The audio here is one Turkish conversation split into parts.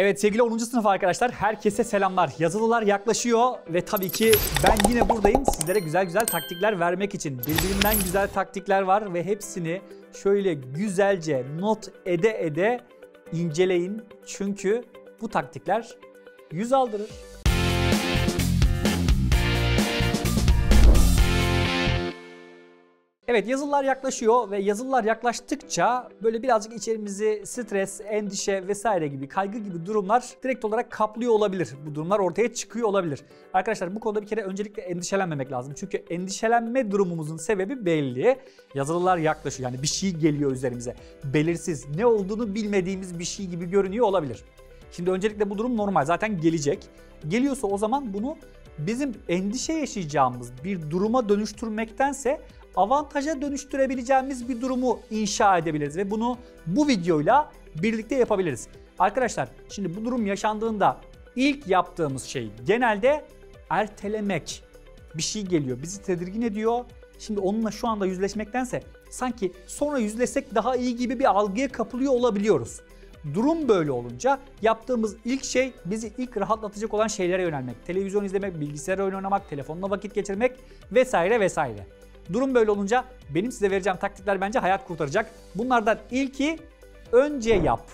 Evet sevgili 10. sınıf arkadaşlar herkese selamlar. Yazılılar yaklaşıyor ve tabii ki ben yine buradayım sizlere güzel güzel taktikler vermek için. Birbirinden güzel taktikler var ve hepsini şöyle güzelce not ede ede inceleyin. Çünkü bu taktikler yüz aldırır. Evet yazılılar yaklaşıyor ve yazılılar yaklaştıkça böyle birazcık içerimizi stres, endişe vesaire gibi kaygı gibi durumlar direkt olarak kaplıyor olabilir. Bu durumlar ortaya çıkıyor olabilir. Arkadaşlar bu konuda bir kere öncelikle endişelenmemek lazım. Çünkü endişelenme durumumuzun sebebi belli. Yazılılar yaklaşıyor yani bir şey geliyor üzerimize. Belirsiz ne olduğunu bilmediğimiz bir şey gibi görünüyor olabilir. Şimdi öncelikle bu durum normal zaten gelecek. Geliyorsa o zaman bunu bizim endişe yaşayacağımız bir duruma dönüştürmektense avantaja dönüştürebileceğimiz bir durumu inşa edebiliriz ve bunu bu videoyla birlikte yapabiliriz. Arkadaşlar şimdi bu durum yaşandığında ilk yaptığımız şey genelde ertelemek. Bir şey geliyor, bizi tedirgin ediyor. Şimdi onunla şu anda yüzleşmektense sanki sonra yüzleşsek daha iyi gibi bir algıya kapılıyor olabiliyoruz. Durum böyle olunca yaptığımız ilk şey bizi ilk rahatlatacak olan şeylere yönelmek. Televizyon izlemek, bilgisayar oyun oynamak, telefonla vakit geçirmek vesaire vesaire. Durum böyle olunca benim size vereceğim taktikler bence hayat kurtaracak. Bunlardan ilki önce yap.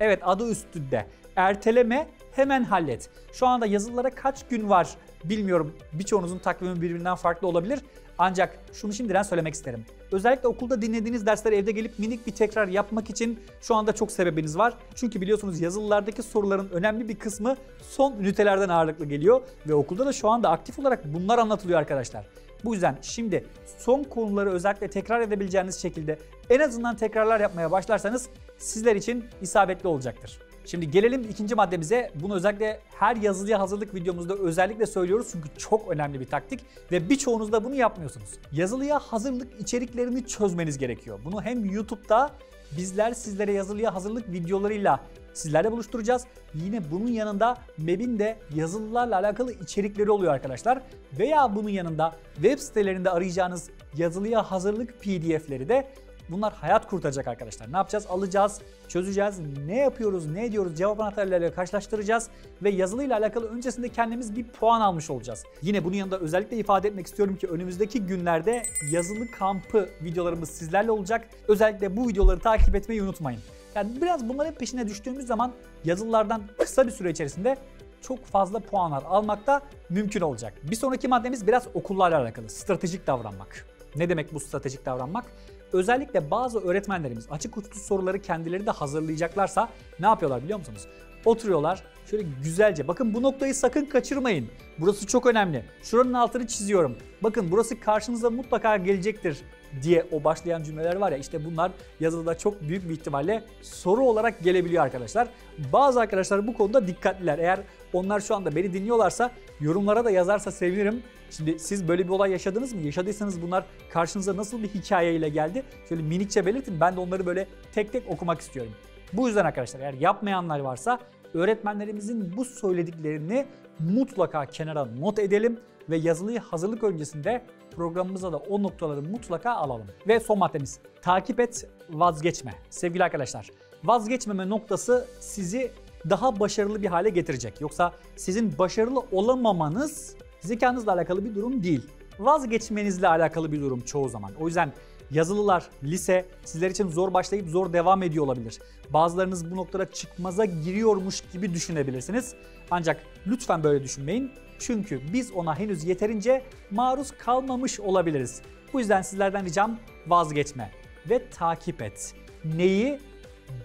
Evet adı üstünde. Erteleme hemen hallet. Şu anda yazılılara kaç gün var bilmiyorum. Birçoğunuzun takvimi birbirinden farklı olabilir. Ancak şunu şimdiden söylemek isterim. Özellikle okulda dinlediğiniz dersleri evde gelip minik bir tekrar yapmak için şu anda çok sebebiniz var. Çünkü biliyorsunuz yazılılardaki soruların önemli bir kısmı son ünitelerden ağırlıklı geliyor ve okulda da şu anda aktif olarak bunlar anlatılıyor arkadaşlar. Bu yüzden şimdi son konuları özellikle tekrar edebileceğiniz şekilde en azından tekrarlar yapmaya başlarsanız sizler için isabetli olacaktır. Şimdi gelelim ikinci maddemize. Bunu özellikle her yazılıya hazırlık videomuzda özellikle söylüyoruz çünkü çok önemli bir taktik ve birçoğunuz da bunu yapmıyorsunuz. Yazılıya hazırlık içeriklerini çözmeniz gerekiyor. Bunu hem YouTube'da bizler sizlere yazılıya hazırlık videolarıyla sizlerle buluşturacağız. Yine bunun yanında MEB'in de yazılılarla alakalı içerikleri oluyor arkadaşlar. Veya bunun yanında web sitelerinde arayacağınız yazılıya hazırlık PDF'leri de Bunlar hayat kurtaracak arkadaşlar. Ne yapacağız? Alacağız, çözeceğiz, ne yapıyoruz, ne ediyoruz cevap anahtarlarıyla karşılaştıracağız ve yazılıyla alakalı öncesinde kendimiz bir puan almış olacağız. Yine bunun yanında özellikle ifade etmek istiyorum ki önümüzdeki günlerde yazılı kampı videolarımız sizlerle olacak. Özellikle bu videoları takip etmeyi unutmayın. Yani biraz bunların peşine düştüğümüz zaman yazılılardan kısa bir süre içerisinde çok fazla puanlar almak da mümkün olacak. Bir sonraki maddemiz biraz okullarla alakalı. Stratejik davranmak. Ne demek bu stratejik davranmak? Özellikle bazı öğretmenlerimiz açık uçlu soruları kendileri de hazırlayacaklarsa ne yapıyorlar biliyor musunuz? Oturuyorlar şöyle güzelce bakın bu noktayı sakın kaçırmayın. Burası çok önemli. Şuranın altını çiziyorum. Bakın burası karşınıza mutlaka gelecektir diye o başlayan cümleler var ya işte bunlar yazılıda çok büyük bir ihtimalle soru olarak gelebiliyor arkadaşlar. Bazı arkadaşlar bu konuda dikkatliler. Eğer onlar şu anda beni dinliyorlarsa yorumlara da yazarsa sevinirim. Şimdi siz böyle bir olay yaşadınız mı? Yaşadıysanız bunlar karşınıza nasıl bir hikayeyle geldi? Şöyle minikçe belirtin. Ben de onları böyle tek tek okumak istiyorum. Bu yüzden arkadaşlar eğer yapmayanlar varsa öğretmenlerimizin bu söylediklerini mutlaka kenara not edelim ve yazılıyı hazırlık öncesinde programımıza da o noktaları mutlaka alalım. Ve son maddemiz takip et vazgeçme. Sevgili arkadaşlar vazgeçmeme noktası sizi daha başarılı bir hale getirecek. Yoksa sizin başarılı olamamanız zekanızla alakalı bir durum değil. Vazgeçmenizle alakalı bir durum çoğu zaman. O yüzden yazılılar, lise sizler için zor başlayıp zor devam ediyor olabilir. Bazılarınız bu noktada çıkmaza giriyormuş gibi düşünebilirsiniz. Ancak lütfen böyle düşünmeyin. Çünkü biz ona henüz yeterince maruz kalmamış olabiliriz. Bu yüzden sizlerden ricam vazgeçme ve takip et. Neyi?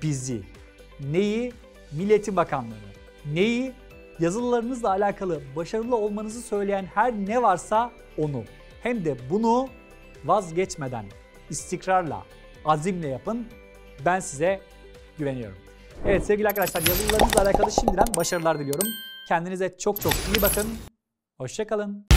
Bizi. Neyi? Milletin Bakanlığı'nı. Neyi? Yazılılarınızla alakalı başarılı olmanızı söyleyen her ne varsa onu. Hem de bunu vazgeçmeden, istikrarla, azimle yapın. Ben size güveniyorum. Evet sevgili arkadaşlar yazılılarınızla alakalı şimdiden başarılar diliyorum. Kendinize çok çok iyi bakın. Hoşçakalın.